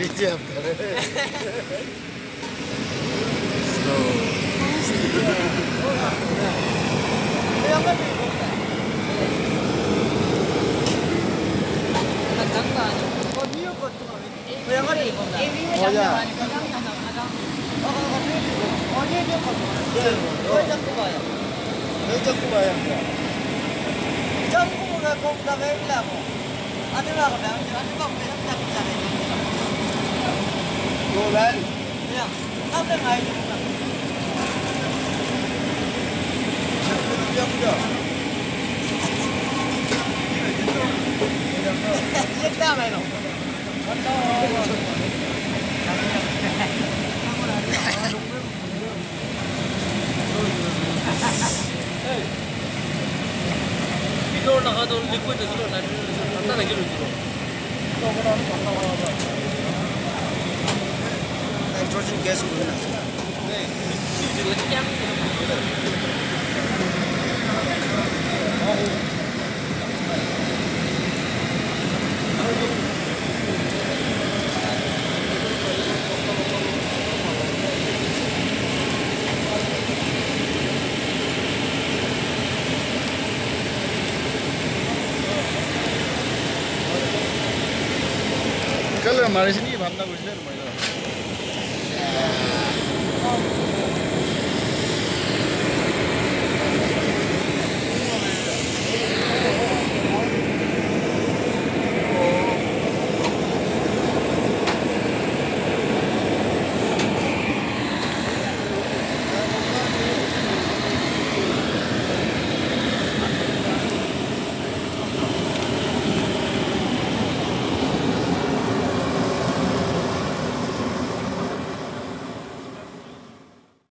Bici yaptı. Slow. Jangan kau mengaku kau bela mo. Ada apa? Ada apa? Ada apa? Aja enggak? Golan. Dia muda. Ito naka doon liquid na sila. Nanta na gilo dito. Nitrogen gas guna. Hindi lagi yan. Kalau kemarin sini भावना घुसले मैले